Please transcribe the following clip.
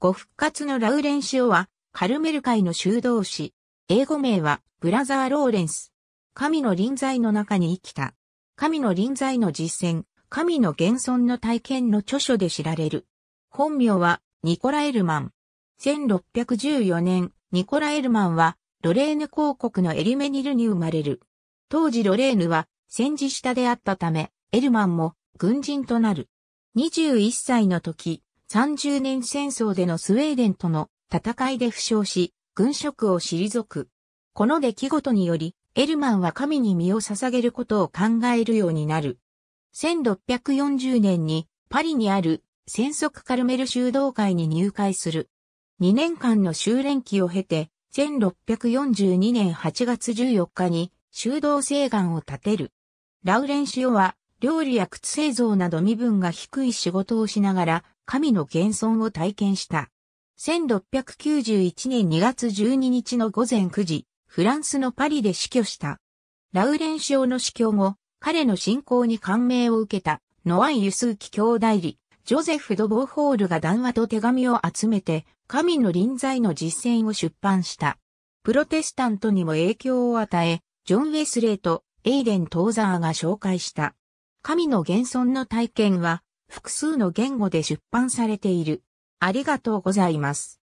ご復活のラウレンシオは、カルメル会の修道士。英語名は、ブラザー・ローレンス。神の臨在の中に生きた。神の臨在の実践、神の現存の体験の著書で知られる。本名は、ニコラ・エルマン。1614年、ニコラ・エルマンは、ロレーヌ公国のエリメニルに生まれる。当時ロレーヌは、戦時下であったため、エルマンも軍人となる。21歳の時、30年戦争でのスウェーデンとの戦いで負傷し、軍職を退く。この出来事により、エルマンは神に身を捧げることを考えるようになる。1640年にパリにある戦則カルメル修道会に入会する。2年間の修練期を経て、1642年8月14日に修道聖願を立てる。ラウレンシオは料理や靴製造など身分が低い仕事をしながら神の現存を体験した。1691年2月12日の午前9時、フランスのパリで死去した。ラウレンシオの死去後、彼の信仰に感銘を受けたノアン・ユスーキ兄弟理、ジョゼフ・ド・ボーホールが談話と手紙を集めて、神の臨在の実践を出版した。プロテスタントにも影響を与え、ジョン・ウェスレーとエイデン・トーザーが紹介した。神の現存の体験は、複数の言語で出版されている。ありがとうございます。